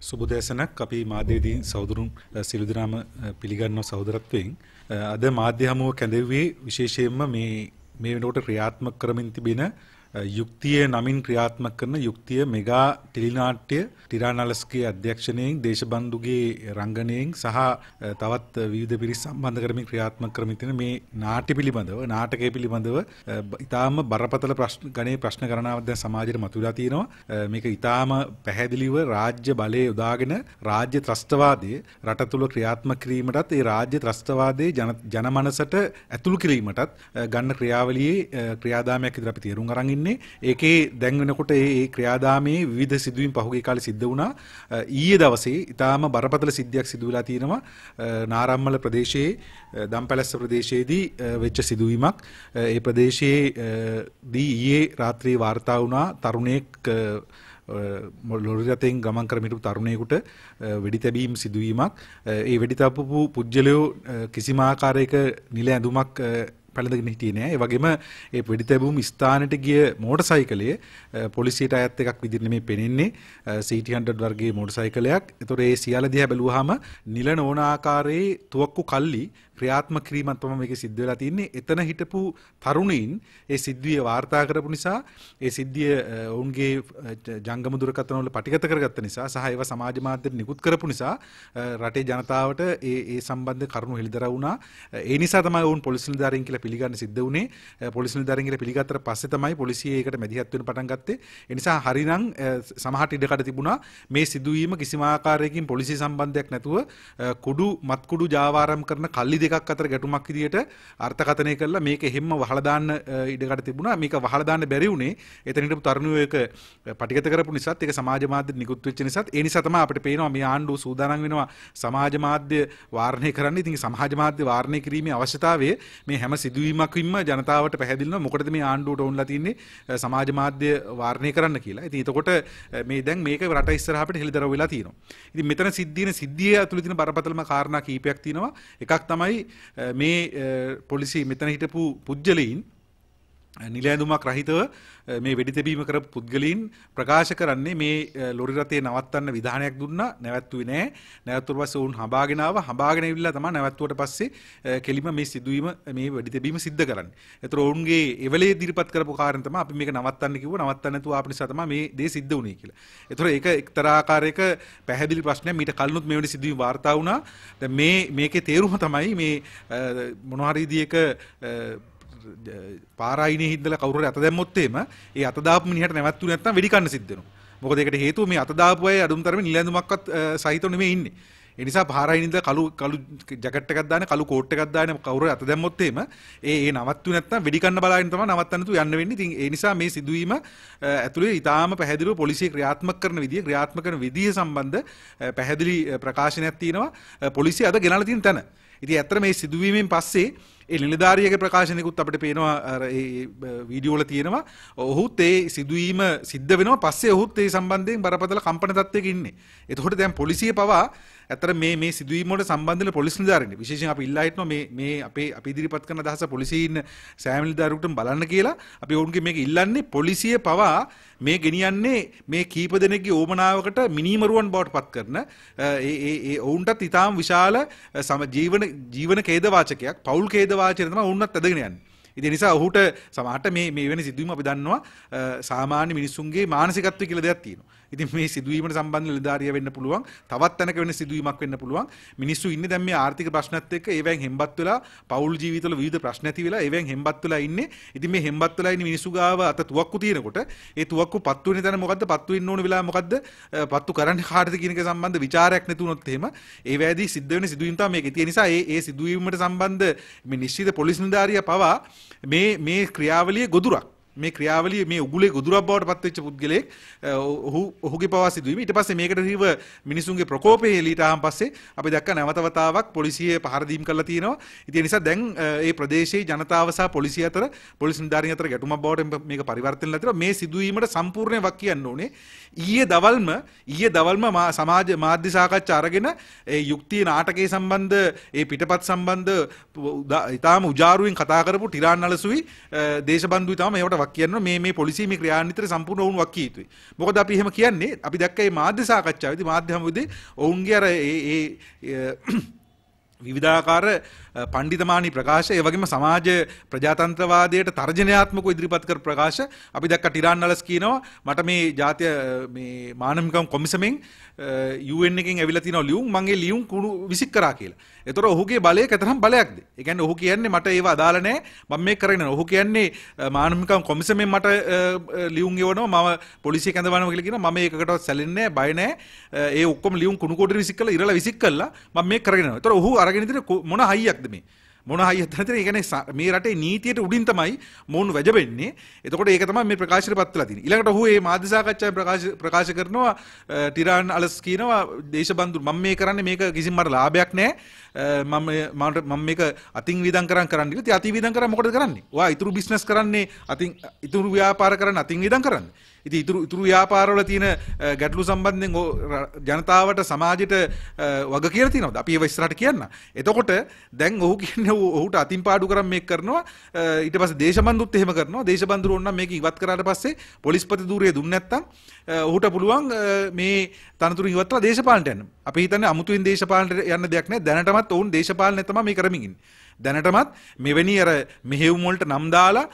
සුබදෑසනක් අපි මාධ්‍යවේදී සහෝදරුන් සියලු දෙනාම පිළිගන්නවා සහෝදරත්වයෙන්. අද මාධ්‍ය හමුව කැඳවුවේ විශේෂයෙන්ම මේ මේ වෙනකොට ක්‍රියාත්මක කරමින් තිබෙන යුක්තිය නමින් ක්‍රියාත්මක කරන යුක්තිය මෙගා ටෙලිනාට්‍ය ටිරානලස්ගේ අධ්‍යක්ෂණයෙන් දේශබන්දුගේ රංගනයෙන් සහ තවත් විවිධ පිරිස් සම්බන්ධ කරමින් ක්‍රියාත්මක කරමින් තියෙන මේ නාට්‍ය පිළිබඳව නාටකය පිළිබඳව ඉතාම බරපතල ප්‍රශ්න ගණේ ප්‍රශ්න ගණනාවක් දැන් සමාජයට මතුවලා තියෙනවා. මේක ඉතාම පැහැදිලිව රාජ්‍ය බලය යොදාගෙන රාජ්‍ය ත්‍රස්තවාදයේ රට තුල ක්‍රියාත්මක කිරීමටත් ඒ රාජ්‍ය ත්‍රස්තවාදයේ ජනමනසට ඇතුළු කිරීමටත් ගන්න ක්‍රියාවලියේ ක්‍රියාදාමයක් විදිහට අපි තේරුම් අරන් ඉන්නේ. ඒකේ දැන් වෙනකොට ඒ ක්‍රියාදාමයේ විවිධ සිදුවීම් පහුගිය කාලේ සිද්ධ වුණා. ඊයේ දවසේ ඊටාම බරපතල සිද්ධියක් සිදු වෙලා තියෙනවා. නාරම්මල ප්‍රදේශයේ දම්පැලස්ස ප්‍රදේශයේදී වෙච්ච සිදුවීමක්. ඒ ප්‍රදේශයේ දී ඊයේ රාත්‍රියේ වාර්තා වුණා තරුණයෙක් ලොරි රථයෙන් ගමන් කරමින් හිටපු තරුණයෙකුට වෙඩි තැබීම් සිදුවීමක් ඒ වෙඩි තබපු පුජ්‍යලයෝ කිසිම ආකාරයක නිල ඇඳුමක් පැළඳගෙන හිටියේ නෑ. ඒ වගේම ඒ වෙඩි තැබුම් ස්ථානයට ගිය මෝටර් සයිකලයේ පොලිසියට අයත් එකක් විදිහට නෙමෙයි පෙනෙන්නේ. CT100 වර්ගයේ මෝටර් සයිකලයක්. ඒතොර ඒ සියල්ල දිහා බැලුවාම නිල නොවන ආකාරයේ තුවක්කු කල්ලි ක්‍රියාත්මක කිරීමක් තමයි මේකේ සිද්ධ වෙලා තියෙන්නේ. එතන හිටපු තරුණයින් ඒ සිද්ධිය වාර්තා කරපු නිසා ඒ සිද්ධිය ඔවුන්ගේ ජංගම දුරකථන වල පටිගත කරගත්ත නිසා සහ ඒවා සමාජ මාධ්‍යෙට නිකුත් කරපු නිසා රටේ ජනතාවට ඒ ඒ සම්බන්ධ කරුණු හෙළිදරව් වුණා. ඒ නිසා තමයි ඔවුන් පොලිස් නිලධාරීන් කියලා පිළිගන්න සිද්ධ වුණේ. පොලිස් නිලධාරීන් කියලා පිළිගත්තට පස්සේ තමයි පොලිසිය ඒකට මැදිහත් වෙන්න පටන් ගත්තේ. ඒ නිසා හරිනම් සමහරට ඉඩකඩ තිබුණා මේ සිදුවීම කිසිම ආකාරයකින් පොලිසිය සම්බන්ධයක් නැතුව කුඩු මත්කුඩු ජාවාරම් කරන කල්ලි දෙකක් අතර ගැටුමක් විදියට අර්ථකථනය කරලා මේක හැම්ම වහලා දාන්න ඉඩකඩ තිබුණා. මේක වහලා දාන්න බැරි වුණේ එතන හිටපු තරුණයෝ ඒක පටිගත කරපු නිසාත් ඒක සමාජ මාධ්‍යෙ නිකුත් වෙච්ච නිසාත් ඒ නිසා තමයි අපිට පේනවා මේ ආණ්ඩුව සූදානම් වෙනවා සමාජ මාධ්‍ය වාරණය කරන්න. ඉතින් සමාජ මාධ්‍ය වාරණය කිරීමේ අවශ්‍යතාවය මේ හැම සිදුවීමකින්ම ජනතාවට පැහැදිලිනවා මොකටද මේ ආණ්ඩුවට ඕන්ලා තින්නේ සමාජ මාධ්‍ය වාරණය කරන්න කියලා. ඉතින් එතකොට මේ දැන් මේක රට ඉස්සරහට හෙළිදරව් වෙලා තියෙනවා. ඉතින් මෙතන සිද්ධියන සිද්ධිය ඇතුළේ තියෙන බරපතලම කාරණා කීපයක් තියෙනවා. එකක් තමයි මේ eh, eh, පොලිසි මෙතන හිටපු පුද්ගලයින් නිලෑඳුමක් රහිතව මේ වෙඩි තැබීම කරපු පුද්ගලයින් ප්‍රකාශ කරන්නේ මේ ලොරි රථේ නවත්තන්න විධානයක් දුන්නා නැවැත්තුවේ නෑ නැවැත්තුවට පස්සේ උන් හඹාගෙන ආවා හඹාගෙන ඉවිල්ලා තමයි නැවැත්තුවට පස්සේ කෙලිම මේ සිදුවීම මේ වෙඩි තැබීම සිද්ධ කරන්නේ. ඒතර ඔවුන්ගේ එවලේ ඉදිරිපත් කරපු කාරණා තමයි අපි මේක නවත්තන්න කිව්ව නවත්තන්න නැතුව ආපු නිසා තමයි මේ දේ සිද්ධ වුනේ කියලා. ඒතර ඒක එක්තරා ආකාරයක පැහැදිලි ප්‍රශ්නයක් මීට කලිනුත් මේ වෙලේ සිදුවීම වාර්තා වුණා. දැන් මේ මේකේ තේරුම තමයි මේ මොනවා හරි විදියක පාරායිනේ හින්දලා කවුරු හරි අත දැම්මොත් එහෙම ඒ අත දාපු මිනිහට නැවැත්තු නැත්නම් වෙඩි කන්න සිද්ධ වෙනවා. මොකද ඒකට හේතුව මේ අත දාපු අය අඩුම තරමේ නිලැඳුමක්වත් සහිතව නෙමෙයි ඉන්නේ. ඒ නිසා පාරායිනින්ද කළු කළු ජැකට් එකක් දාන කළු කෝට් එකක් දාන කවුරු අත දැම්මොත් එහෙම ඒ ඒ නවත්තු නැත්නම් වෙඩි කන්න බලාගෙන තමයි නවත්තන්න තු යන්න වෙන්නේ. ඉතින් ඒ නිසා මේ සිදුවීම ඇතුලේ ඊටාම පැහැදිලිව පොලිසිය ක්‍රියාත්මක කරන විදිය ක්‍රියාත්මක කරන විදිය සම්බන්ධ පැහැදිලි ප්‍රකාශනයක් තියෙනවා. පොලිසිය අද ගෙනල්ලා තියෙන තැන. ඉතින් ඇත්තට මේ සිදුවීමෙන් පස්සේ ඒ නිලධාරියගේ ප්‍රකාශනයකුත් අපිට පේනවා අර ඒ වීඩියෝ වල තියෙනවා. ඔහුත් ඒ සිදුවීම සිද්ධ වෙනවා පස්සේ ඔහුත් ඒ සම්බන්ධයෙන් බරපතල කම්පන තත්ත්වයක ඉන්නේ. එතකොට දැන් පොලිසිය පවා ඇත්තට මේ මේ සිදුවීම් වලට සම්බන්ධ වෙන පොලිස් නිලධාරීන් විශේෂයෙන් අපි ඉල්ලා හිටනවා මේ මේ අපේ අපි ඉදිරිපත් කරන අදහස පොලිසියේ ඉන්න සෑම නිලධාරියෙකුටම බලන්න කියලා. අපි ඔවුන්ගේ මේක ඉල්ලන්නේ පොලිසිය පවා මේ ගෙනියන්නේ මේ කීප දෙනෙක්ගේ ඕමනාවකට මිනිමරුවන් බවට පත් කරන ඒ ඒ ඒ ඔවුන්ටත් ඊටාම් විශාල ජීවන ජීවන ඛේදවාචකයක් පෞල් ඛේදවාචකයක් තමයි ඔවුන්වත් ඇදගෙන යන්නේ. ඉතින් නිසා ඔහුට සමහරට මේ මේ වෙන සිදුවීම අපි දන්නවා සාමාන්‍ය මිනිසුන්ගේ මානසිකත්වය කියලා දෙයක් තියෙනවා. ඉතින් මේ සිදුවීමට සම්බන්ධ නිලධාරිය වෙන්න පුළුවන්. තවත් තැනක වෙන සිදුවීමක් වෙන්න පුළුවන්. මිනිස්සු ඉන්නේ දැන් මේ ආර්ථික ප්‍රශ්නත් එක්ක ඒවෙන් හෙම්බත් වෙලා පෞල් ජීවිතවල විවිධ ප්‍රශ්න ඇති වෙලා ඒවෙන් හෙම්බත් වෙලා ඉන්නේ. ඉතින් මේ හෙම්බත් වෙලා ඉන්න මිනිස්සු ගාව අත තුවක්කු තියෙනකොට ඒ තුවක්කු පත්තු වෙන තැන මොකද්ද? පත්තු වෙන්න ඕන වෙලාව මොකද්ද? පත්තු කරන්නේ කාටද කියන එක සම්බන්ධ ਵਿਚාරයක් නැතුනොත් එහෙම ඒ වෑදී සිද්ධ වෙන සිදුවීම් තමයි මේක. ඒ නිසා ඒ ඒ සිදුවීමට සම්බන්ධ මේ නිශ්චිත පොලිස් නිලධාරියා පවා මේ මේ ක්‍රියාවලිය ගොදුරක්. මේ ක්‍රියාවලිය මේ උගුලේ ගොදුරක් බවට පත්වෙච්ච පුද්ගලයෙක් ඔහු ඔහුගේ පවා සිදුවීම. ඊට පස්සේ මේකට රිව මිනිසුන්ගේ ප්‍රකෝපය එලීට ආවන් පස්සේ අපි දැක්ක නැවත වතාවක් පොලිසිය පහර දීම් කරලා තියෙනවා. ඉතින් ඒ නිසා දැන් ඒ ප්‍රදේශයේ ජනතාව සහ පොලිසිය අතර පොලිස් නිලධාරීන් අතර ගැටුමක් බවට මේක පරිවර්තන වෙලා තියෙනවා. මේ සිදුවීමට සම්පූර්ණ වක් කියන්න ඕනේ. ඊයේ දවල්ම ඊයේ දවල්ම සමාජ මාධ්‍ය සාකච්ඡා අරගෙන ඒ යුක්තිය නාටකයේ සම්බන්ධ ඒ පිටපත් සම්බන්ධ ඉතාම උජාරුවෙන් කතා කරපු ටිරාන් නලසුයි දේශබන්දුයි තමයි මේවට වක් කියනවා මේ මේ පොලිසිය මේ ක්‍රියාන්විතය සම්පූර්ණ වුණ වක් කිය යුතුයි. මොකද අපි එහෙම කියන්නේ අපි දැක්ක මේ මාධ්‍ය සාකච්ඡාවේදී මාධ්‍ය හමුවේදී ඔවුන්ගේ අර ඒ ඒ විවිධාකාර පණ්ඩිතමානී ප්‍රකාශ ඒ වගේම සමාජ ප්‍රජාතන්ත්‍රවාදයට තර්ජනයාත්මකව ඉදිරිපත් කර ප්‍රකාශ අපි දැක්ක ටිරාන් නලස් කියනවා මට මේ ජාතිය මේ මානවිකම් කොමිසමෙන් UN එකෙන් ඇවිල්ලා තියෙනවා ලියුම් මගේ ලියුම් කුණු විසික් කරා කියලා. ඒතර ඔහුගේ බලය කතරම් බලයක්ද? ඒ කියන්නේ ඔහු කියන්නේ මට ඒව අදාළ නැහැ මම මේක කරගෙන ඔහු කියන්නේ මානවිකම් කොමිසමෙන් මට ලියුම් ගෙවනවා මම පොලිසිය කැඳවනවා කියලා කියනවා මම ඒකකටවත් සැලෙන්නේ නැහැ බය නැහැ. ඒ ඔක්කොම ලියුම් කුණු කොටරි විසික් කරලා ඉරලා විසික් කරලා මම මේක කරගෙන යනවා. ඒතර ඔහු අරගෙන ඉතින් මොන හයියක්ද මේ? මොන හයියක්ද නැත්නම් ඒ කියන්නේ මේ රටේ නීතියට උඩින් තමයි මොවුන් වැජබෙන්නේ. එතකොට ඒක තමයි මේ ප්‍රකාශයට පත් වෙලා තියෙන්නේ. ඊළඟට ඔහු මේ මාධ්‍ය සාකච්ඡාවේ ප්‍රකාශ ප්‍රකාශ කරනවා ටිරාන් අලස් කියනවා දේශබන්දු මම මේ කරන්නේ මේක කිසිම මට ලාභයක් නැහැ. මම මට මම මේක අතින් වියදම් කරන් කරන්න කියලා. ඉතින් අතින් වියදම් කරා මොකටද කරන්නේ? ඔයා ඉතුරු බිස්නස් කරන්නේ අතින් ඉතුරු ව්‍යාපාර කරන්න අතින් වියදම් කරන්නේ. ඉතින් ඉතුරු ඉතුරු ව්‍යාපාරවල තියෙන ගැටලු සම්බන්ධයෙන් ජනතාවට සමාජයට වග කියලා තියෙනවද? අපි ඒව ඉස්සරහට කියන්න. එතකොට දැන් ඔහු කියන්නේ ඔහුට අතින් පාඩු කරන් මේක කරනවා. ඊට පස්සේ දේශබන්දුත් එහෙම කරනවා. දේශබන්දුර ඕන නම් මේක ඉවත් කරාට පස්සේ පොලිස්පති ධූරය දුන්නේ නැත්නම් ඔහුට පුළුවන් මේ තනතුරු ඉවත්ලා දේශපාලනට යන්න. අපි හිතන්නේ අමුතුවෙන් දේශපාලනට යන්න දෙයක් නැහැ. දැනටමත් ඔවුන් දේශපාලනය තමයි මේ කරමින් ඉන්නේ. දැනටමත් මෙවැනි අර මෙහෙයුම් වලට නම් දාලා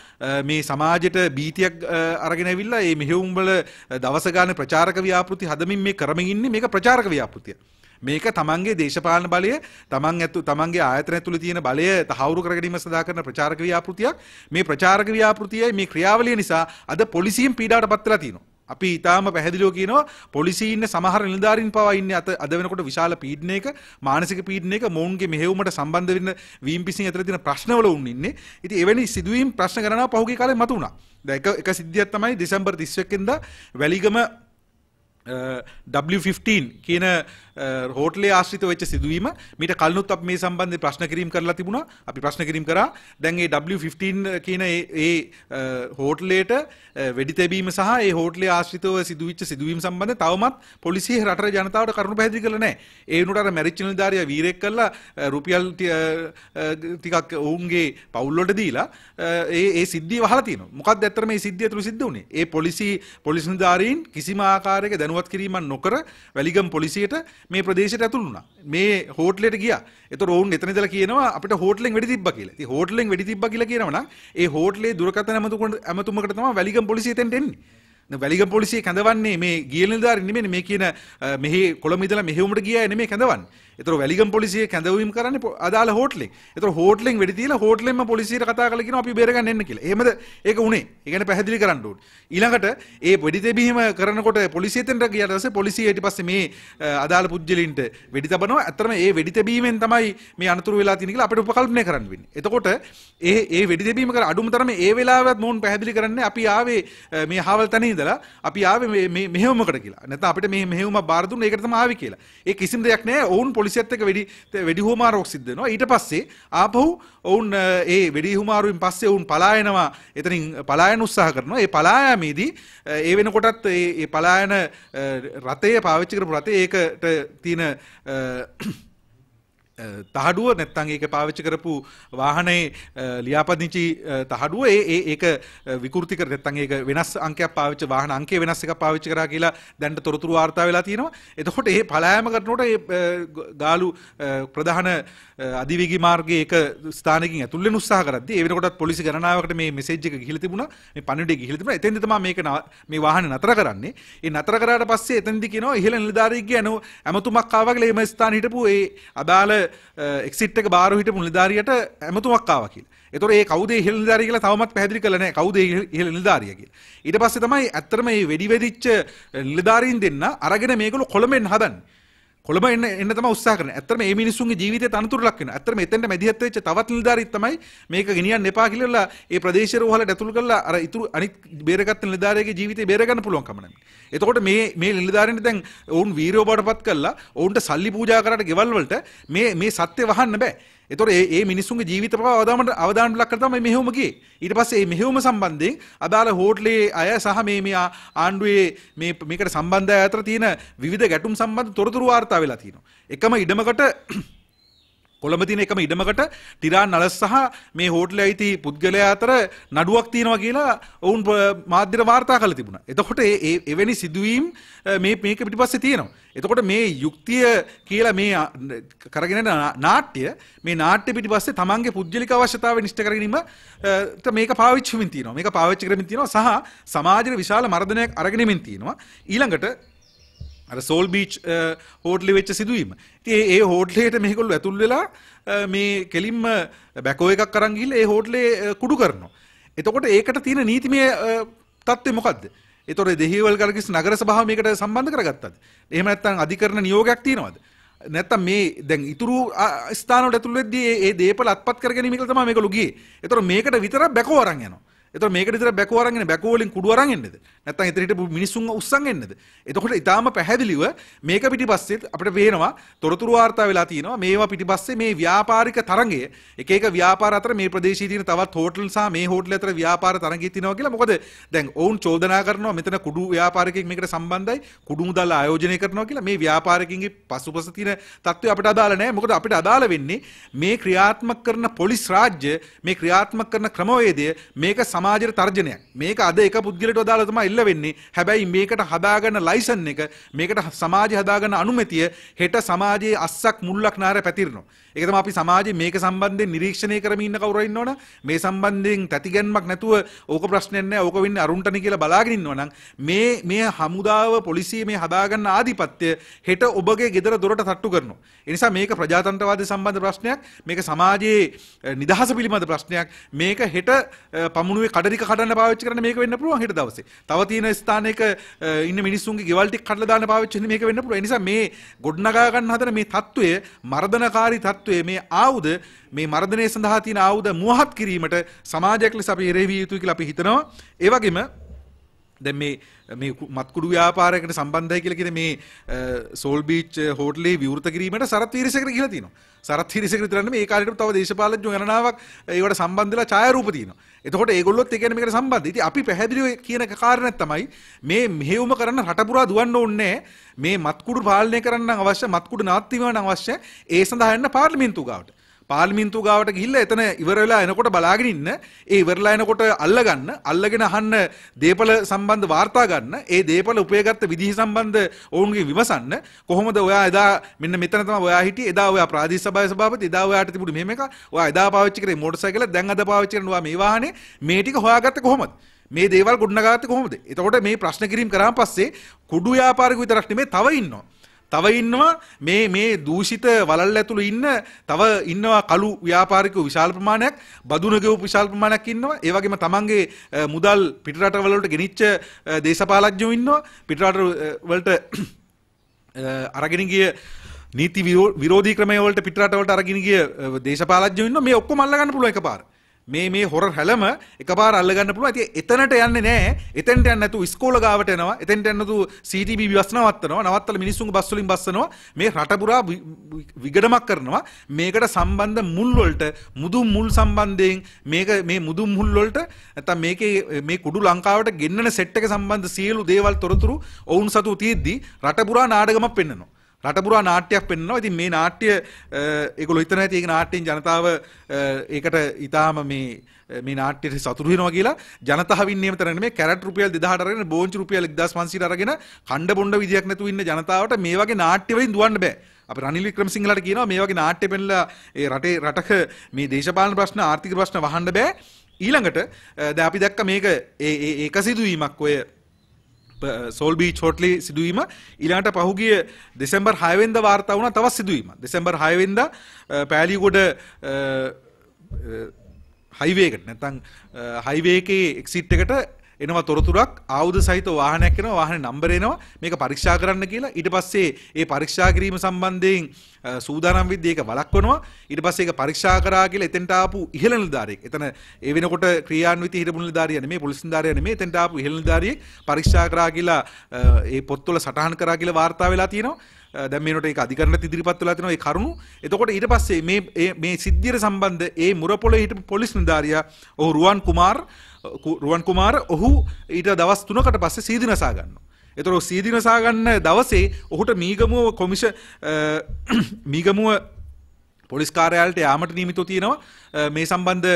මේ සමාජයට බීතියක් අරගෙන ඇවිල්ලා මේ මෙහෙයුම් වල දවස ගානේ ප්‍රචාරක ව්‍යාපෘති හදමින් මේ කරමින් ඉන්නේ මේක ප්‍රචාරක ව්‍යාපෘතිය. මේක තමන්ගේ දේශපාලන බලය තමන් ඇතු තමන්ගේ ආයතන ඇතුළේ තියෙන බලය තහවුරු කර ගැනීම සඳහා කරන ප්‍රචාරක ව්‍යාපෘතියක් මේ ප්‍රචාරක ව්‍යාපෘතියයි මේ ක්‍රියාවලිය නිසා අද පොලිසියෙන් පීඩාවට පත් වෙලා තියෙනවා. අපි ඉතාම පැහැදිලිව කියනවා පොලිසිය ඉන්න සමහර නිලධාරීන් පවා ඉන්නේ අත අද වෙනකොට විශාල පීඩනයක මානසික පීඩනයක මොවුන්ගේ මෙහෙයුමට සම්බන්ධ වෙන්න වීම් පිසින් ඇතුළේ තියෙන ප්‍රශ්නවල උන් ඉන්නේ. ඉතින් එවැනි සිදුවීම් ප්‍රශ්න ගණනාවක් පහුගිය කාලේ මතුවුණා. දැන් එක එක සිද්ධියක් තමයි දෙසැම්බර් 31 වෙනිදා වැලිගම W15 කියන හෝටලේ ආශ්‍රිත වෙච්ච සිදුවීම මීට කලිනුත් අපි මේ සම්බන්ධයෙන් ප්‍රශ්න කිරීම කරලා තිබුණා. අපි ප්‍රශ්න කිරීම කරා. දැන් ඒ W15 කියන ඒ හෝටලේට වෙඩි තැබීම සහ ඒ හෝටලේ ආශ්‍රිතව සිදුවිච්ච සිදුවීම් සම්බන්ධයෙන් තවමත් පොලිසිය රටේ ජනතාවට කරුණු පැහැදිලි කරලා නැහැ. ඒ වුණාට අර මැරිච් නිලධාරියා වීරෙක් කළා රුපියල් ටිකක් ඔවුන්ගේ පවුල් වලට දීලා ඒ ඒ සිද්ධිය වහලා තියෙනවා. මොකක්ද ඇත්තට මේ සිද්ධිය තුල සිද්ධ වුනේ? ඒ පොලිසි පොලිස් නිලධාරීන් කිසිම ආකාරයක දැනුවත් කිරීමක් නොකර වැලිගම් පොලිසියට මේ ප්‍රදේශයට ඇතුළු වුණා. මේ හෝටලෙට ගියා. ඒතර ඔවුන් එතන ඉඳලා කියනවා අපිට හෝටලෙන් වෙඩි තිබ්බා කියලා. ඉතින් හෝටලෙන් වෙඩි තිබ්බා කියලා කියනවා නම් ඒ හෝටලේ දුරකථන ඇමතුමකට තමයි වැලිගම් පොලිසිය එතෙන්ට එන්නේ. වැලිගම් පොලිසිය කැඳවන්නේ මේ ගිය නිලධාරීන් නෙමෙයි මේ කියන මෙහි කොළඹ ඉඳලා මෙහෙයුමට ගියා නෙමෙයි කැඳවන්නේ. ඒතර වැලිගම් පොලිසිය කැඳවීම කරන්නේ අදාළ හෝටලෙන්. ඒතර හෝටලෙන් වෙඩි තියලා හෝටලෙන්ම පොලිසියට කතා කරලා කියනවා අපි බේරගන්න එන්න කියලා. එහෙමද ඒක උනේ? ඒ කියන්නේ පැහැදිලි කරන්න ඕනේ. ඊළඟට ඒ වෙඩි තැබීම කරනකොට පොලිසියෙන් ගියාට පස්සේ පොලිසිය ඊට පස්සේ මේ අදාළ පුජ්‍යලින්ට වෙඩි තබනවා. ඇත්තටම ඒ වෙඩි තැබීමෙන් තමයි මේ අනතුරු වෙලා තියෙන්නේ කියලා අපිට උපකල්පනය කරන්න වෙන්නේ. එතකොට ඒ ඒ වෙඩි තැබීම කර අඩුම තරමේ ඒ වෙලාවත් මොවුන් පැහැදිලි කරන්නේ අපි ආවේ මේ හාවල් තැන ඉඳලා අපි ආවේ මේ මෙහෙයුමකට කියලා. නැත්නම් අපිට මේ මෙහෙයුමක් බාර දුන්න ඒකට තමයි ආවේ කියලා. ඒ කිසිම දෙයක් නැහැ. ඔවුන් පොලිසියත් එක්ක වෙඩි වෙඩි හුමාරුවක් සිද්ධ වෙනවා. ඊට පස්සේ ආපහු ඔවුන් ඒ වෙඩි හුමාරුවෙන් පස්සේ ඔවුන් පලායනවා. එතනින් පලායන උත්සාහ කරනවා. ඒ පලායාමේදී ඒ වෙනකොටත් ඒ පලායන රථය පාවිච්චි කරපු රථය ඒකට තියෙන තහඩුව නැත්තං ඒක පාවිච්චි කරපු වාහනේ ලියාපදිංචි තහඩුව ඒ ඒක විකෘති කර නැත්තං ඒක වෙනස් අංකයක් පාවිච්චි වාහන අංකය වෙනස් එකක් පාවිච්චි කරා කියලා දැන්ට තොරතුරු වාර්තා වෙලා තියෙනවා. එතකොට ඒ පලායම කරනකොට ඒ ගාලු ප්‍රධාන අධිවේගී මාර්ගයේ ඒක ස්ථානකින් ඇතුල් වෙන උත්සාහ කරද්දී ඒ වෙනකොටත් පොලිසි ගණනාවකට මේ මෙසේජ් එක ගිහිලා තිබුණා. මේ පණිවිඩය ගිහිලා තිබුණා. එතෙන්දි තමයි මේක මේ වාහනේ නතර කරන්නේ. ඒ නතර කරාට පස්සේ එතෙන්දි කියනවා ඉහළ නිලධාරියෙක්ගේ ඇමතුමක් ආවා කියලා එම ස්ථාන හිටපු ඒ අදාළ එක්සිට් එක බාර හිටපු නිලධාරියට ඇමතුමක් ආවා කියලා. ඒතොර ඒ කවුද ඉහළ නිලධාරිය කියලා තවමත් පැහැදිලි කළා නැහැ. කවුද ඉහළ නිලධාරිය කියලා. ඊට පස්සේ තමයි ඇත්තටම මේ වෙඩි වෙදිච්ච නිලධාරීන් දෙන්න අරගෙන මේගොල්ලෝ කොළඹෙන් හදන්නේ. කොළඹ එන්න එන්න තමයි උත්සාහ කරන්නේ. ඇත්තටම මේ මිනිස්සුන්ගේ ජීවිතේ තනතුරු ලක් වෙනවා. ඇත්තටම එතෙන්ට මැදිහත් වෙච්ච තවත් නිලධාරීත් තමයි මේක ගෙනියන්න එපා කියලා ඒ ප්‍රදේශය රෝහලට ඇතුල් කරලා අර ඉතුරු අනිත් බේරගත්ත නිලධාරියගේ ජීවිතේ බේරගන්න පුළුවන් කම නැහැ. එතකොට මේ මේ නිලධාරීන්ට දැන් ඔවුන් වීරයෝ බවටපත් කරලා ඔවුන්ට සල්ලි පූජා කරාට ගෙවල් වලට මේ මේ සත්‍ය වහන්න බෑ. එතකොට ඒ ඒ මිනිස්සුන්ගේ ජීවිත පවා අවදානට අවදානට ලක් කරලා තමයි මෙහෙයුම ගියේ. ඊට පස්සේ මේ මෙහෙයුම සම්බන්ධයෙන් අදාළ හෝටලේ අය සහ මේ මේ ආණ්ඩුවේ මේ මේකට සම්බන්ධ අය අතර තියෙන විවිධ ගැටුම් සම්බන්ධ තොරතුරු වාර්තා වෙලා තියෙනවා. එකම ඉඩමකට කොළඹ තියෙන එකම ඉඩමකට ටිරාන් නලස් සහ මේ හෝටලේ අයිති පුද්ගලයා අතර නඩුවක් තියෙනවා කියලා ඔවුන් මාධ්‍යර වාර්තා කරලා තිබුණා. එතකොට ඒ එවැනි සිදුවීම් මේ මේක පිටිපස්සේ තියෙනවා. එතකොට මේ යුක්තිය කියලා මේ කරගෙන නාට්‍ය මේ නාට්‍ය පිටිපස්සේ තමන්ගේ පුද්ගලික අවශ්‍යතාවය නිෂ්ඨ කරගැනීමට මේක පාවිච්චි වෙමින් තියෙනවා. මේක පාවිච්චි කරමින් තියෙනවා සහ සමාජයේ විශාල මර්ධනයක් අරගෙනමින් තියෙනවා. ඊළඟට අර සෝල් බීච් හෝටලි වෙච්ච සිදුවීම. ඉතින් ඒ හෝටලේට මේගොල්ලෝ ඇතුල් වෙලා මේ කෙලින්ම බැකෝ එකක් අරන් ගිහිල්ලා ඒ හෝටලේ කුඩු කරනවා. එතකොට ඒකට තියෙන නීතිමය තත්ත්වය මොකද්ද? ඒතොර දෙහිවල් කරගිස් නගර සභාව මේකට සම්බන්ධ කරගත්තද? එහෙම නැත්නම් අධිකරණ නියෝගයක් තියෙනවද? නැත්තම් මේ දැන් ඉතුරු ස්ථානවලට ඇතුල් වෙද්දී ඒ දේපල අත්පත් කරගැනීම එක තමයි මේගොල්ලෝ ගියේ. ඒතොර මේකට විතරක් බැකෝ අරන් යනවා. එතකොට මේකට විතර බැකෝ අරන් එන්නේ බැකෝ වලින් කුඩු අරන් එන්නේද? නැත්නම් එතන හිටපු මිනිස්සුන් උස්සන් එන්නේද? එතකොට ඊටාම පැහැදිලිව මේක පිටිපස්සේ අපිට පේනවා තොරතුරු වාර්තා වෙලා තියෙනවා මේවා පිටිපස්සේ මේ ව්‍යාපාරික තරංගය එක එක ව්‍යාපාර අතර මේ ප්‍රදේශයේ තියෙන තවත් හෝටල් සහ මේ හෝටල් අතර ව්‍යාපාර තරංගයක් තියෙනවා කියලා මොකද දැන් ඔවුන් චෝදනා කරනවා මෙතන කුඩු ව්‍යාපාරිකයෙක් මේකට සම්බන්ධයි කුඩු මුදල් ආයෝජනය කරනවා කියලා මේ ව්‍යාපාරිකයින්ගේ පසුපස තියෙන තත්ත්වය අපිට අදාළ නැහැ මොකද අපිට අදාළ වෙන්නේ මේ ක්‍රියාත්මක කරන පොලිස් රාජ්‍ය මේ ක්‍රියාත්මක කරන ක්‍රමවේදය මේක සම සමාජයට තර්ජනයක්. මේක අද එක පුද්ගලට දාලා තමයි එල්ල වෙන්නේ. හැබැයි මේකට හදාගන්න ලයිසන් එක මේකට සමාජය හදාගන්න අනුමැතිය හෙට සමාජයේ අස්සක් මුල්ලක් නාර පැතිරෙනවා. ඒක තමයි අපි සමාජයේ මේක සම්බන්ධයෙන් නිරීක්ෂණය කරමින් ඉන්න කවුරු හරි ඉන්නවනම් මේ සම්බන්ධයෙන් තැතිගැන්මක් නැතුව ඕක ප්‍රශ්නයක් නැහැ ඕක වෙන්නේ අරුන්ටනේ කියලා බලාගෙන ඉන්නවනම් මේ මේ හමුදාව පොලිසිය මේ හදාගන්න ආධිපත්‍ය හෙට ඔබගේ ගෙදර දොරට තට්ටු කරනවා. ඒ නිසා මේක ප්‍රජාතන්ත්‍රවාදය සම්බන්ධ ප්‍රශ්නයක්, මේක සමාජයේ නිදහස පිළිබඳ ප්‍රශ්නයක්, මේක හෙට පමුණුවේ කඩරික කඩන්න පාවිච්චි කරන්න මේක වෙන්න පුළුවන් හෙට දවසේ. තව තියෙන ස්ථානයක ඉන්න මිනිස්සුන්ගේ ගෙවල් ටික කඩලා දාන්න පාවිච්චි වෙන මේක වෙන්න පුළුවන්. ඒ නිසා මේ ගොඩනගා ගන්න හදන මේ తত্ত্বය මර්ධනකාරී తত্ত্ব තත්ත්වයේ මේ ආයුධ මේ මර්ධනය සඳහා තියෙන ආයුධ මුවහත් කිරීමට සමාජයක් ලෙස අපි එරෙහිවිය යුතුයි කියලා අපි හිතනවා. ඒ වගේම දැන් මේ මේ මත්කුඩු ව්‍යාපාරයකට සම්බන්ධයි කියලා කියන මේ සෝල් බීච් හෝටලේ විවෘත කිරීමට සරත් වීරසේකර කියලා තියෙනවා. සරත් වීරසේකර විතරක් නෙමෙයි ඒ කාලේට තව දේශපාලඥයෝ ගණනාවක් ඒවට සම්බන්ධ වෙලා ඡායාරූප තියෙනවා. එතකොට ඒගොල්ලොත් ඒ කියන්නේ මේකට සම්බන්ධයි. ඉතින් අපි පැහැදිලිව කියන කාරණයක් තමයි මේ මෙහෙයුම කරන්න රට පුරා දුවන්න ඕනේ මේ මත්කුඩු පාලනය කරන්න අවශ්‍ය මත්කුඩු නාස්තිවීම අවශ්‍ය ඒ සඳහා යන්න පාර්ලිමේන්තුව ගාවට. පාර්ලිමින්තු ගාවට ගිහිල්ලා එතන ඉවර වෙලා එනකොට බලාගෙන ඉන්න. ඒ ඉවරලා එනකොට අල්ලගන්න අල්ලගෙන අහන්න දේපල සම්බන්ධ වාර්තා ගන්න. ඒ දේපල උපයගත්ත විදිහ සම්බන්ධ ඔවුන්ගේ විමසන්න. කොහොමද ඔයා එදා මෙන්න මෙතන තමයි ඔයා හිටියේ එදා ඔයා ප්‍රාදේශ සභාවේ සභාපති එදා ඔයාට තිබුණේ මෙහෙම එක ඔයා එදා පාවිච්චි කරේ මෝටර් සයිකල දැන් අද පාවිච්චි කරනවා මේ වාහනේ. මේ ටික හොයාගත්තේ කොහොමද? මේ දේවල් ගොඩනගාගත්තේ කොහොමද? එතකොට මේ ප්‍රශ්න කිරීම කරාන් පස්සේ කුඩු ව්‍යාපාරික විතරක් නෙමෙයි තව ඉන්නවා. තව ඉන්නවා. මේ මේ දූෂිත වලල් ඇතුළු ඉන්න තව ඉන්නවා කළු ව්‍යාපාරිකයෝ විශාල ප්‍රමාණයක් බදුන ගෙවපු විශාල ප්‍රමාණයක් ඉන්නවා. ඒ වගේම තමන්ගේ මුදල් පිටරට වලට ගෙනිච්ච දේශපාලඥයෝ ඉන්නවා. පිටරට වලට අරගෙන ගිය නීති විරෝධී ක්‍රමය වලට පිටරට වලට අරගෙන ගිය දේශපාලඥයෝ ඉන්නවා. මේ ඔක්කොම අල්ල ගන්න පුළුවන් එකපාරට මේ මේ හොර හැලම එකපාර අල්ලගන්න පුළුවන්. ඉතින් එතනට යන්නේ නැහැ. එතනට යන්නේ නැතුව ඉස්කෝල ගාවට එනවා. එතනට යන්නේ නැතුව CTB බස් නවත්තනවා. නවත්තලා මිනිස්සුන්ගේ බස් වලින් බස්සනවා. මේ රට පුරා විගඩමක් කරනවා. මේකට සම්බන්ධ මුල් වලට මුදුන් මුල් සම්බන්ධයෙන් මේක මේ මුදුන් මුල් වලට නැත්තම් මේකේ මේ කුඩු ලංකාවට ගෙන්නන සෙට් එක සම්බන්ධ සියලු දේවල් තොරතුරු ඔවුන් සතු තියෙද්දි රට පුරා නාටකමක් පෙන්වනවා. රටපුරා නාට්‍යයක් පෙන්වනවා. ඉතින් මේ නාට්‍ය ඒගොල්ලෝ හිතන ඇති ඒක නාට්‍යයෙන් ජනතාව ඒකට ඊටාම මේ මේ නාට්‍යයට සතුටු වෙනවා කියලා ජනතාවින් නියම තරන්නේ මේ කැරට් රුපියල් 2000ට අරගෙන බෝංචි රුපියල් 1500ට අරගෙන කණ්ඩ බොණ්ඩ විදියක් නැතුව ඉන්න ජනතාවට මේ වගේ නාට්‍ය වලින් දුවන්න බෑ. අපි රනිල් වික්‍රමසිංහලට කියනවා මේ වගේ නාට්‍ය පෙන්ලා ඒ රටේ රටක මේ දේශපාලන ප්‍රශ්න ආර්ථික ප්‍රශ්න වහන්න බෑ. ඊළඟට දැන් අපි දැක්ක මේක ඒ ඒක සිදුවීමක් ඔය සෝල්බී චෝට්ලි සිදුවීම ඊළඟට පහුගිය දෙසැම්බර් 6 වෙනිදා වාර්තා වුණා තවත් සිදුවීමක්. දෙසැම්බර් 6 වෙනිදා පෑලියගොඩ හයිවේ එකට නැත්නම් හයිවේ එකේ එක්සිට් එකට එනවා තොරතුරක් ආයුධ සහිත වාහනයක් එනවා වාහනේ නම්බර එනවා මේක පරීක්ෂා කරන්න කියලා. ඊට පස්සේ ඒ පරීක්ෂා කිරීම සම්බන්ධයෙන් සූදානම් වෙද්දී ඒක වළක්වනවා. ඊට පස්සේ ඒක පරීක්ෂා කරා කියලා එතෙන්ට ආපු ඉහළ නිලධාරියෙක්. එතන ඒ වෙනකොට ක්‍රියාන්විත හිටපු නිලධාරියා නෙමෙයි පොලිස් නිලධාරියා නෙමෙයි. එතෙන්ට ආපු ඉහළ නිලධාරියෙක් පරීක්ෂා කරා කියලා ඒ පොත්වල සටහන් කරා කියලා වාර්තා වෙලා තියෙනවා. දැන් මේනට ඒක අධිකරණයට ඉදිරිපත් වෙලා තියෙනවා ඒ කරුණු. එතකොට ඊට පස්සේ මේ මේ සිද්ධියට සම්බන්ධ ඒ මුරපොළේ හිටපු පොලිස් නිලධාරියා ඔහු රුවන් කුමාර් රුවන් කුමාර ඔහු ඊට දවස් තුනකට පස්සේ සීදිනසා ගන්නවා. එතකොට සීදිනසා ගන්න දවසේ ඔහුට මීගමුව කොමිෂ මීගමුව පොලිස් කාර්යාලයට යාමට නියමිතව තියෙනවා මේ සම්බන්ධ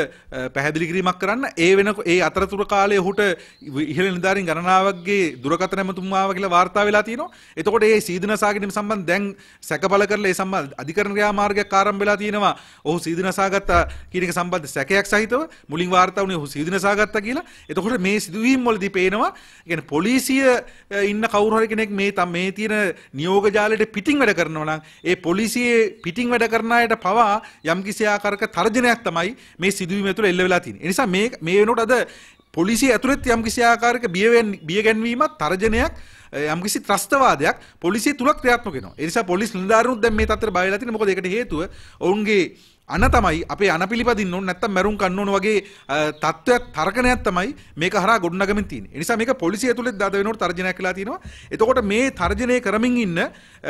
පැහැදිලිකිරීමක් කරන්න. ඒ වෙන ඒ අතරතුර කාලය හුට ඉහල නිධාරින් ගණනාවගේ දුරකතන ඇමතුමාව කියලා වාර්තා වෙලා තියෙනවා. එතකොට ඒ සීදන සාගනීම සම්බන්ධ දැන් සැකපල කරලා ඒ සම්බන්ධ අධිකරණයා මාර්ගයක් ආරම්භ වෙලා තියෙනවා. ඔහු සීදන සාගත්තා කියන එක සම්බන්ධ සැකයක් සහිතව මුලින් වාර්තා වුණේ ඔහු සීදන සාගත්තා කියලා. එතකොට මේ සිදුවීම් වලදී පේනවා කියන්නේ පොලිසිය ඉන්න කවුරු හරි කෙනෙක් මේ මේ තියෙන නියෝග ජාලයට පිටින් වැඩ කරනවා නම් ඒ පොලිසියේ පිටින් වැඩ කරන අයට පවා යම්කිසි ආකාරක තර්ජනයක් තමයි මේ සිදුවීම ඇතුළ එල්ල වෙලා තියෙන්නේ. ඒ නිසා මේ මේ වෙනකොට අද පොලිසිය ඇතුළත් යම්කිසි ආකාරයක බිය ගැන්වීමක් තර්ජනයක් යම්කිසි ත්‍රස්තවාදයක් පොලිසිය තුල ක්‍රියාත්මක වෙනවා. ඒ නිසා පොලිස් නිලධාරීනුත් දැන් මේ තත්ත්වයට බය වෙලා තියෙනවා. මොකද ඒකට හේතුව ඔවුන්ගේ අන තමයි අපේ අන පිළිපදින්න ඕන නැත්තම් මැරුම් කන්න ඕන වගේ තත්ත්වයක් තර්කණයක් තමයි මේක හරහා ගොඩනගමින් තියෙන්නේ. ඒ නිසා මේක පොලිසිය ඇතුළේ දද වෙනකොට තර්ජනයක් වෙලා තියෙනවා. එතකොට මේ තර්ජනය කරමින් ඉන්න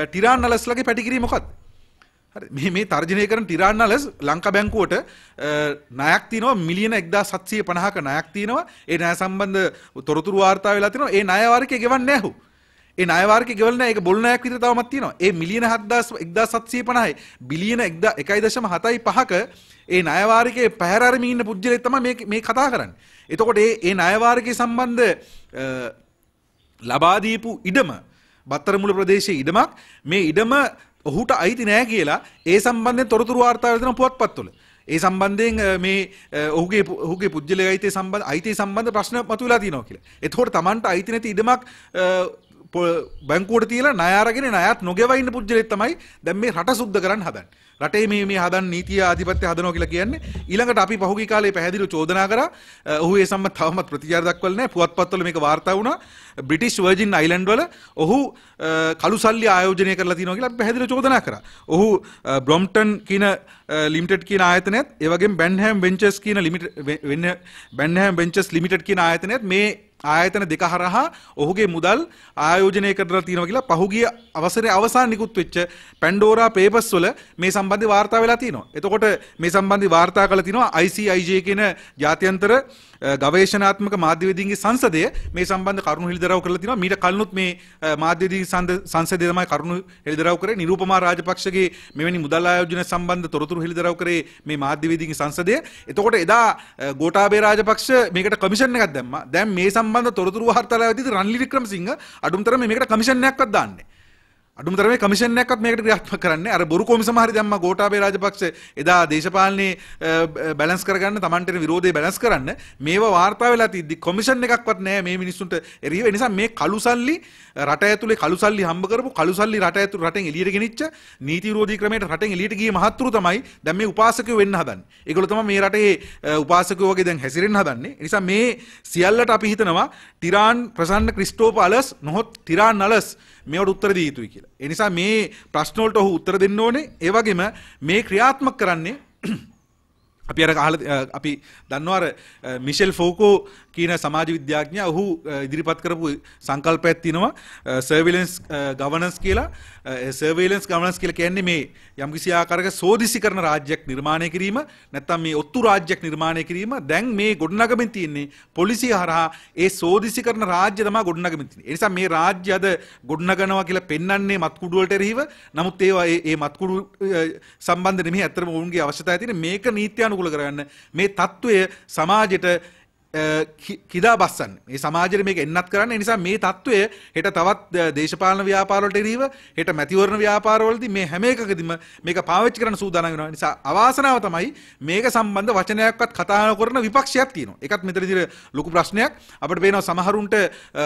ටිරාන් නලස්ලගේ පැටිකිරීම මොකක්ද? හරි. මේ තර්ජනය කරන ටිරාන්නලස් ලංකා බැංකුවට ණයක් තියෙනවා මිලියන 1750ක ණයක් තියෙනවා. ඒ ණය සම්බන්ධ තොරතුරු වාර්තා වෙලා තියෙනවා. ඒ ණය වාරිකය ගෙවන්නේ නැහැ. ඒ ණය වාරිකය ගෙවල නැහැ ඒක බොල් ණයක් විතර තවමත් තියෙනවා. ඒ මිලියන 1750 බිලියන 1.75ක ඒ ණය වාරිකයේ පැහැර අරමින් ඉන්න පුජ්‍යලෙක් තමයි මේ මේ කතා කරන්නේ. එතකොට ඒ ඒ ණය වාරිකය සම්බන්ධ ලබා දීපු ඉඩම බත්තරමුල ප්‍රදේශයේ ඉඩමක්. මේ ඉඩම ඔහුට අයිති නෑ කියලා ඒ සම්බන්ධයෙන් තොරතුරු වාර්තා වෙන පුවත්පත්වල. ඒ සම්බන්ධයෙන් මේ ඔහුගේ ඔහුගේ පුද්ගලික අයිතිය සම්බන්ධ අයිතිය සම්බන්ධ ප්‍රශ්න මතුවලා තියෙනවා කියලා. එතකොට Tamanට අයිති නැති ඉඩමක් බැංකුවට තියලා ණය අරගෙන ණයත් නොගෙව ඉන්න පුද්ගලෙක් තමයි දැන් මේ රට සුද්ධ කරන්න හදන්නේ. රටේ මේ මේ හදන් නීතිය ආධිපත්‍ය හදනවා කියලා කියන්නේ ඊළඟට අපි පහුගිය කාලේ පැහැදිලිව චෝදනා කරා ඔහු ඒ සම්බන්ධ තවමත් ප්‍රතිචාර දක්වලා නැහැ පුවත්පත්වල මේක වාර්තා වුණා බ්‍රිටිෂ් වර්ජින් අයිලන්ඩ් වල ඔහු කළු සල්ලි ආයෝජනය කරලා තියෙනවා කියලා අපි පැහැදිලිව චෝදනා කරා. ඔහු බ්‍රොම්ටන් කියන ලිමිටඩ් කියන ආයතනයත් ඒ වගේම බැන්හැම් වෙන්චර්ස් කියන ලිමිටඩ් බැන්හැම් වෙන්චර්ස් ලිමිටඩ් කියන ආයතනයත් මේ ආයතන දෙක හරහා ඔහුගේ මුදල් ආයෝජනය කරලා තියෙනවා කියලා පහුගිය අවසරේ අවසාන නිකුත් වෙච්ච පැන්ඩෝරා පේපර්ස් වල මේ සම්බන්ධ වාර්තා වෙලා තියෙනවා. එතකොට මේ සම්බන්ධ වාර්තා කරලා තිනවා ICIJ කියන ජාත්‍යන්තර ගවේෂණාත්මක මාධ්‍යවේදීන්ගේ සංසදය මේ සම්බන්ධ කරුණු හෙළිදරව් කරලා තිනවා. මීට කලිනුත් මේ මාධ්‍යවේදී සංසදය තමයි කරුණු හෙළිදරව් කරේ. නිරූපමා රාජපක්ෂගේ මෙවැනි මුදල් ආයෝජන සම්බන්ධ තොරතුරු හෙළිදරව් කරේ මේ මාධ්‍යවේදීන්ගේ සංසදය. එතකොට එදා ගෝඨාභය රාජපක්ෂ මේකට කමිෂන් එකක් දැම්මා. දැන් මේ සම්බන්ධ තොරතුරු වාර්තාලාවේදී රන්ලි වික්‍රමසිංහ අඩුම්තරම මේකට කමිෂන් එකක්වත් දාන්නේ. අඩුමතරමේ කමිෂන් එකක්වත් මේකට ක්‍රියාත්මක කරන්නේ අර බොරු කොමිසම හරි දැම්මා ගෝඨාභය රාජපක්ෂ එදා දේශපාලනේ බැලන්ස් කරගන්න Tamanට විරෝධය බැලන්ස් කරන්න මේව වාර්තා වෙලා තිද්දි කොමිෂන් එකක්වත් නැහැ මේ මිනිස්සුන්ට එරිව ඒ නිසා මේ කළු සල්ලි රට ඇතුලේ කළු සල්ලි හම්බ කරපු කළු සල්ලි රට ඇතුළේ රටෙන් එළියට ගෙනිච්ච නීති විරෝධී ක්‍රමයට රටෙන් එළියට ගිය මහත්තුරු තමයි දැන් මේ උපාසකයෝ වෙන්න හදන්නේ. ඒගොල්ලෝ තමයි මේ රටේ උපාසකයෝ වගේ දැන් හැසිරෙන්න හදන්නේ. ඒ නිසා මේ සියල්ලට අපි හිතනවා ටිරාන් ප්‍රසන්න ක්‍රිස්ටෝප අලස් නොහොත් ටිරාන් අලස් මේවට උත්තර දී යුතුයි කියලා. ඒ නිසා මේ ප්‍රශ්න වලට ඔහු උත්තර දෙන්න ඕනේ. ඒ වගේම මේ ක්‍රියාත්මක කරන්නේ අපි අර අහලා අපි දන්නවා අර මිෂෙල් ෆෝකෝ කියන සමාජ විද්‍යාඥයා ඔහු ඉදිරිපත් කරපු සංකල්පයක් තියෙනවා සර්විලන්ස් ගවර්නන්ස් කියලා සර්විලන්ස් ගවර්නන්ස් කියලා කියන්නේ මේ යම්කිසි ආකාරයක සෝදිසි කරන රාජ්‍යයක් නිර්මාණය කිරීම නැත්නම් මේ ඔත්තු රාජ්‍යයක් නිර්මාණය කිරීම දැන් මේ ගොඩනගමින් තියෙන්නේ පොලිසිය හරහා ඒ සෝදිසි කරන රාජ්‍ය තමයි ගොඩනගමින් තියෙන්නේ. ඒ නිසා මේ රාජ්‍ය අද ගොඩනගනවා කියලා පෙන්වන්නේ මත්කුඩු වලට එරෙහිව. නමුත් ඒවා ඒ මත්කුඩු සම්බන්ධ නෙමෙයි අත්‍තරම ඔවුන්ගේ අවශ්‍යතාවය තියෙන්නේ මේක අනුකූල කරගන්න. මේ తত্ত্বය සමාජයට කිදා බස්සන්න. මේ සමාජයට මේක එන්නත් කරන්න. නිසා මේ තත්ත්වය හෙට තවත් දේශපාලන ව්‍යාපාරවලට එරෙහිව හෙට මැතිවරණ ව්‍යාපාරවලදී මේ හැම එකකදීම මේක පාවිච්චි කරන්න සූදානම් වෙනවා. නිසා අවාසනාව තමයි මේක සම්බන්ධ වචනයක්වත් කතා නොකරන විපක්ෂයක් තියෙනවා. ඒකත් මෙතනදී ලොකු ප්‍රශ්නයක්. අපිට පේනවා සමහරුන්ට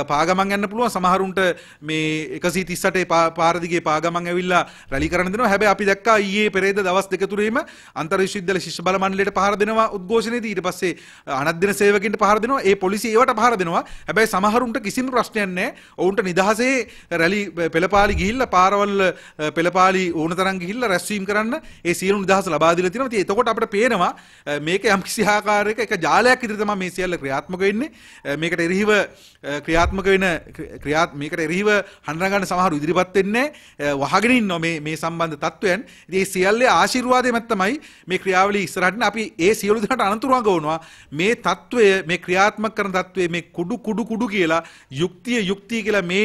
පාගමන් යන්න පුළුවන්. සමහරුන්ට මේ 138 පාර දිගේ පාගමන් ඇවිල්ලා රැලි කරන්න දෙනවා. හැබැයි අපි දැක්කා ඊයේ පෙරේද දවස් දෙක තුනේම අන්තර් විශ්වවිද්‍යාල ශිෂ්‍ය බල මණ්ඩලයට පහර දෙනවා උද්ඝෝෂණයේදී. ඊට පස්සේ අනධ්‍යන සේවකින් පොලිසියට පහර දෙනවා ඒ පොලිසිය ඒවට පහර දෙනවා. හැබැයි සමහරුන්ට කිසිම ප්‍රශ්නයක් නැහැ. ඔවුන්ට නිදහසේ රැලි පෙළපාලි ගිහිල්ලා පාරවල් පෙළපාලි ඕන තරම් ගිහිල්ලා රැස්වීම කරන්න ඒ සියලු නිදහස ලබා දීලා තියෙනවා. ඉතින් එතකොට අපිට පේනවා මේක යම් කිසි ආකාරයක එක ජාලයක් විදිහට තමයි මේ සියල්ල ක්‍රියාත්මක වෙන්නේ. මේකට එරෙහිව ක්‍රියාත්මක වෙන ක්‍රියාත් මේකට එරෙහිව හඬනගන්න සමහරු ඉදිරිපත් වෙන්නේ වහගෙන ඉන්නවා මේ මේ සම්බන්ධ තත්වයන්. ඉතින් මේ සියල්ලේ ආශිර්වාදයක් තමයි මේ ක්‍රියාවලිය ඉස්සරහට අපි ඒ සියලු දෙනාට අනතුරු අඟවනවා මේ තත්වය මේ ක්‍රියාත්මක කරන තත්වයේ මේ කුඩු කුඩු කුඩු කියලා යුක්තිය යුක්තිය කියලා මේ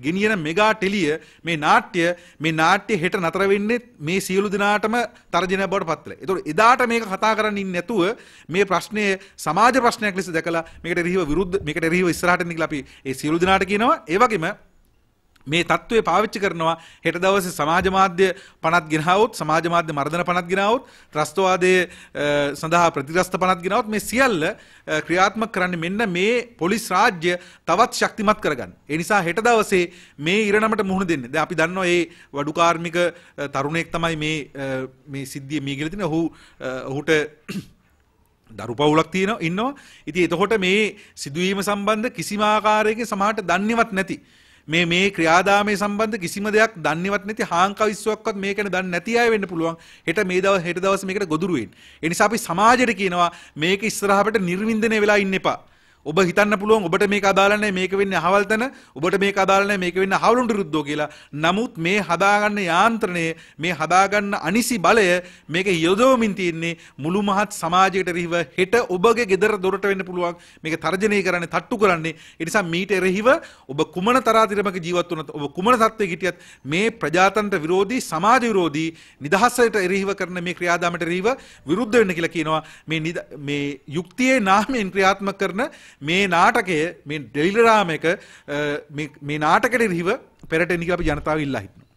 ගෙනියන මෙගා ටෙලිය මේ නාට්‍ය මේ නාට්‍ය හෙට නතර වෙන්නේ මේ සියලු දෙනාටම තර්ජනය බවට පත් වෙලා. ඒතකොට එදාට මේක කතා කරන්න ඉන්නේ නැතුව මේ ප්‍රශ්නය සමාජ ප්‍රශ්නයක් ලෙස දැකලා මේකට එරෙහිව විරුද්ධ මේකට එරෙහිව ඉස්සරහට එන්න කියලා අපි ඒ සියලු දෙනාට කියනවා. ඒ වගේම මේ தત્ත්වය පාවිච්චි කරනවා හෙට දවසේ සමාජ මාධ්‍ය පනත් ගෙනාවොත් සමාජ මාධ්‍ය මර්ධන පනත් ගෙනාවොත් ත්‍රස්තවාදයේ සඳහා ප්‍රතිරස්ත පනත් ගෙනාවොත් මේ සියල්ල ක්‍රියාත්මක කරන්නේ මෙන්න මේ පොලිස් රාජ්‍ය තවත් ශක්තිමත් කරගන්න. ඒ නිසා හෙට දවසේ මේ ඉරණමට මුහුණ දෙන්නේ. දැන් අපි දන්නවා මේ වඩු කාර්මික තරුණයෙක් තමයි මේ මේ සිද්ධිය මේ කියලා තියෙන. ඔහු ඔහුට දරු පවුලක් තියෙනවා ඉන්නවා. ඉතින් එතකොට මේ සිදුවීම සම්බන්ධ කිසිම ආකාරයකින් සමහරට දන්නේවත් නැති මේ මේ ක්‍රියාදාමයේ සම්බන්ධ කිසිම දෙයක් දන්නේවත් නැති හාංකා විශ්වාසක්වත් මේක ගැන දන්නේ නැති අය වෙන්න පුළුවන්. හෙට මේ දවස් හෙට දවස් මේකට ගොදුරු වෙන්න. ඒ නිසා අපි සමාජයට කියනවා මේක ඉස්සරහට නිර්වින්දනය වෙලා ඉන්න එපා. ඔබ හිතන්න පුළුවන් ඔබට මේක අදාළ නැහැ මේක වෙන්නේ අහවල් තැන ඔබට මේක අදාළ නැහැ මේක වෙන්නේ අහවලුන්ට විරුද්ධව කියලා. නමුත් මේ හදාගන්න යාන්ත්‍රණය මේ හදාගන්න අනිසි බලය මේක යොදවමින් තියෙන්නේ මුළු මහත් සමාජයට එරෙහිව හෙට ඔබගේ ගෙදර දොරට වෙන්න පුළුවන් මේක තර්ජනය කරන්නේ තට්ටු කරන්නේ. ඒ නිසා මීට එරෙහිව ඔබ කුමන තරාතිරමක ජීවත් වුණත් ඔබ කුමන තත්ත්වයක හිටියත් මේ ප්‍රජාතන්ත්‍ර විරෝධී සමාජ විරෝධී නිදහසට එරෙහිව කරන මේ ක්‍රියාදාමයට එරෙහිව විරුද්ධ වෙන්න කියලා කියනවා මේ මේ යුක්තියේ නාමයෙන් ක්‍රියාත්මක කරන මේ නාටකය මේ ඩෙලිරාම එක මේ නාටකට රිහිව පෙරට එනික අපි ජනතාව ඉල්ලා හිටනවා.